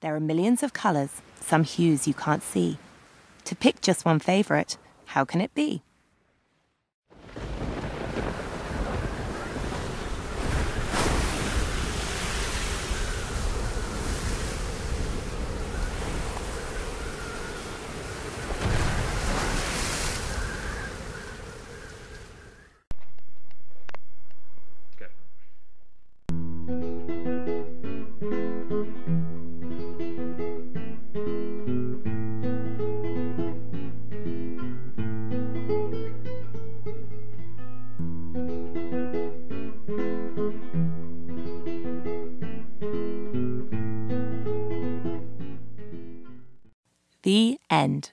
There are millions of colours, some hues you can't see. To pick just one favourite, how can it be? The end.